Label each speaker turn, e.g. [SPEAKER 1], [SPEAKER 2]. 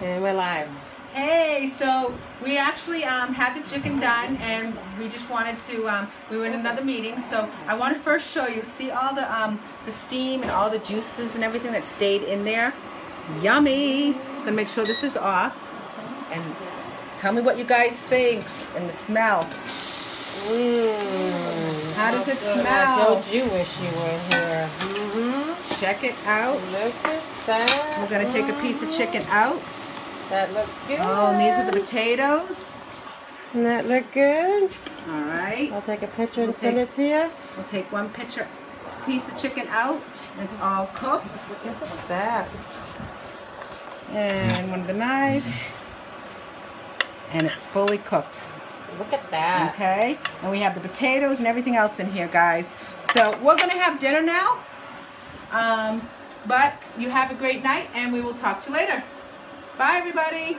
[SPEAKER 1] And we're live.
[SPEAKER 2] Hey, so we actually um, had the chicken done, and we just wanted to. Um, we were in another meeting, so I want to first show you. See all the um, the steam and all the juices and everything that stayed in there. Yummy! gonna make sure this is off, and tell me what you guys think and the smell.
[SPEAKER 1] Mmm.
[SPEAKER 2] How does it
[SPEAKER 1] I
[SPEAKER 2] smell?
[SPEAKER 1] told you wish you were here. Mm-hmm.
[SPEAKER 2] Check it out.
[SPEAKER 1] Look at that.
[SPEAKER 2] We're gonna take a piece of chicken out.
[SPEAKER 1] That looks good.
[SPEAKER 2] Oh, and these are the potatoes.
[SPEAKER 1] Doesn't that look good?
[SPEAKER 2] All right.
[SPEAKER 1] I'll take a picture and
[SPEAKER 2] We'll
[SPEAKER 1] send
[SPEAKER 2] take-
[SPEAKER 1] it to you.
[SPEAKER 2] We'll take one picture, piece of chicken out. It's all cooked.
[SPEAKER 1] Look at that.
[SPEAKER 2] And one of the knives. And it's fully cooked.
[SPEAKER 1] Look at that.
[SPEAKER 2] Okay? And we have the potatoes and everything else in here, guys. So we're going to have dinner now. Um, but you have a great night, and we will talk to you later. Bye, everybody.